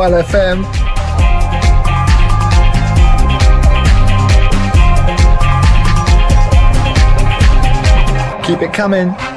Worldwide FM. Keep it coming.